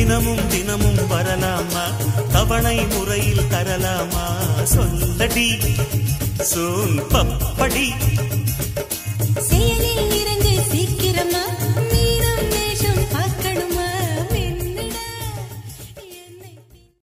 தினமும் தினமும் வரலாமா? தவணை முறையில் தரலாமா? சொல்லடி சோன் பப்படி.